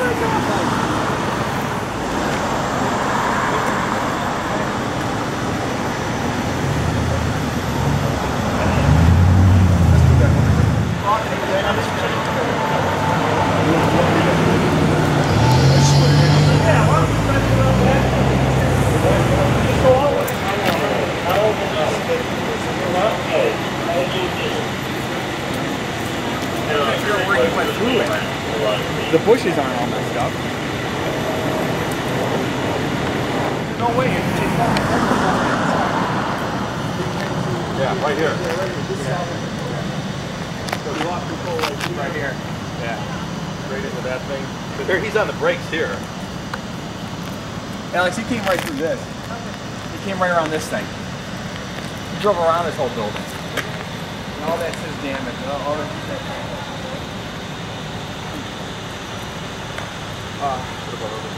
Oh my God. The bushes aren't all messed up. No way. Yeah, right here. Right here. Yeah. Straight into that thing. There, he's on the brakes here. Alex, he came right through this. He came right around this thing. He drove around this whole building. And all that says damage. All, all that, 啊，这个保证。